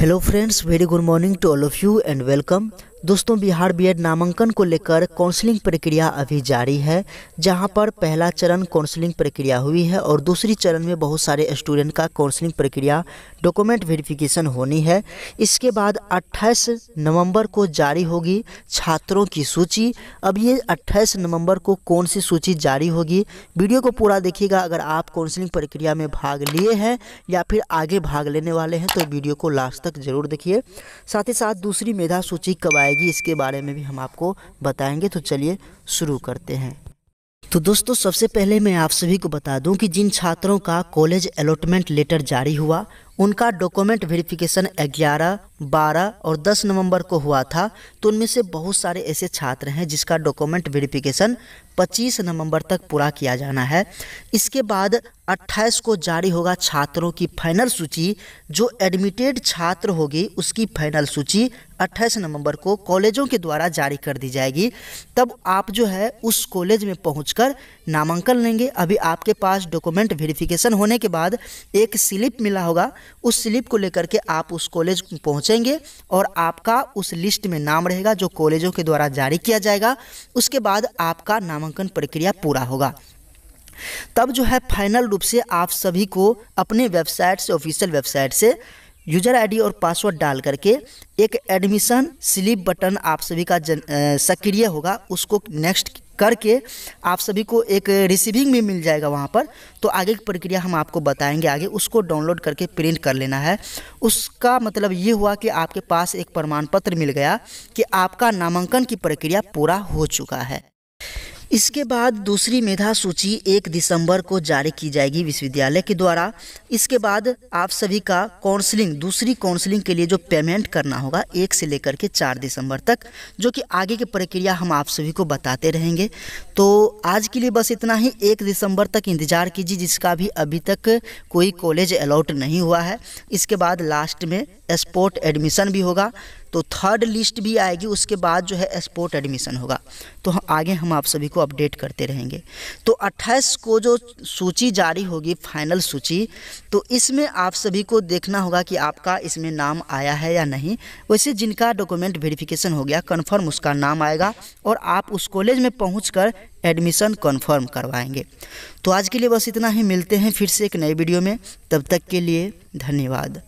hello friends very good morning to all of you and welcome. दोस्तों, Bihar BEd नामांकन को लेकर काउंसलिंग प्रक्रिया अभी जारी है, जहाँ पर पहला चरण काउंसलिंग प्रक्रिया हुई है और दूसरी चरण में बहुत सारे स्टूडेंट का काउंसलिंग प्रक्रिया डॉक्यूमेंट वेरिफिकेशन होनी है। इसके बाद 28 नवंबर को जारी होगी छात्रों की सूची। अब ये 28 नवंबर को कौन सी सूची जारी होगी, वीडियो को पूरा देखिएगा। अगर आप काउंसलिंग प्रक्रिया में भाग लिए हैं या फिर आगे भाग लेने वाले हैं तो वीडियो को लास्ट तक ज़रूर देखिए। साथ ही साथ दूसरी मेधा सूची कब आएगी इसके बारे में भी हम आपको बताएँगे। तो चलिए शुरू करते हैं। तो दोस्तों सबसे पहले मैं आप सभी को बता दूँ कि जिन छात्रों का कॉलेज अलॉटमेंट लेटर जारी हुआ उनका डॉक्यूमेंट वेरिफिकेशन 11, 12 और 10 नवंबर को हुआ था तो उनमें से बहुत सारे ऐसे छात्र हैं जिसका डॉक्यूमेंट वेरिफिकेशन 25 नवंबर तक पूरा किया जाना है। इसके बाद 28 को जारी होगा छात्रों की फाइनल सूची। जो एडमिटेड छात्र होगी, उसकी फाइनल सूची 28 नवंबर को कॉलेजों के द्वारा जारी कर दी जाएगी। तब आप जो है, उस कॉलेज में पहुंचकर नामांकन लेंगे। अभी आपके पास डॉक्यूमेंट वेरिफिकेशन होने के बाद एक स्लिप मिला होगा। उस स्लिप को लेकर के आप उस कॉलेज पहुँचेंगे और आपका उस लिस्ट में नाम रहेगा जो कॉलेजों के द्वारा जारी किया जाएगा। उसके बाद आपका नामांकन प्रक्रिया पूरा होगा। तब जो है फाइनल रूप से आप सभी को अपने वेबसाइट से, ऑफिशियल वेबसाइट से यूज़र आईडी और पासवर्ड डाल करके एक एडमिशन स्लिप बटन आप सभी का सक्रिय होगा। उसको नेक्स्ट करके आप सभी को एक रिसीविंग में मिल जाएगा वहाँ पर। तो आगे की प्रक्रिया हम आपको बताएँगे आगे। उसको डाउनलोड करके प्रिंट कर लेना है। उसका मतलब ये हुआ कि आपके पास एक प्रमाण पत्र मिल गया कि आपका नामांकन की प्रक्रिया पूरा हो चुका है। इसके बाद दूसरी मेधा सूची एक दिसंबर को जारी की जाएगी विश्वविद्यालय के द्वारा। इसके बाद आप सभी का काउंसलिंग दूसरी काउंसलिंग के लिए जो पेमेंट करना होगा, एक से लेकर के चार दिसंबर तक, जो कि आगे की प्रक्रिया हम आप सभी को बताते रहेंगे। तो आज के लिए बस इतना ही। एक दिसंबर तक इंतज़ार कीजिए, जिसका भी अभी तक कोई कॉलेज अलाउट नहीं हुआ है। इसके बाद लास्ट में स्पोर्ट एडमिशन भी होगा। तो थर्ड लिस्ट भी आएगी, उसके बाद जो है स्पोर्ट एडमिशन होगा। तो आगे हम आप सभी को अपडेट करते रहेंगे। तो 28 को जो सूची जारी होगी फाइनल सूची तो इसमें आप सभी को देखना होगा कि आपका इसमें नाम आया है या नहीं। वैसे जिनका डॉक्यूमेंट वेरिफिकेशन हो गया कन्फर्म उसका नाम आएगा और आप उस कॉलेज में पहुँच एडमिशन कन्फर्म करवाएँगे। तो आज के लिए बस इतना ही, मिलते हैं फिर से एक नए वीडियो में। तब तक के लिए धन्यवाद।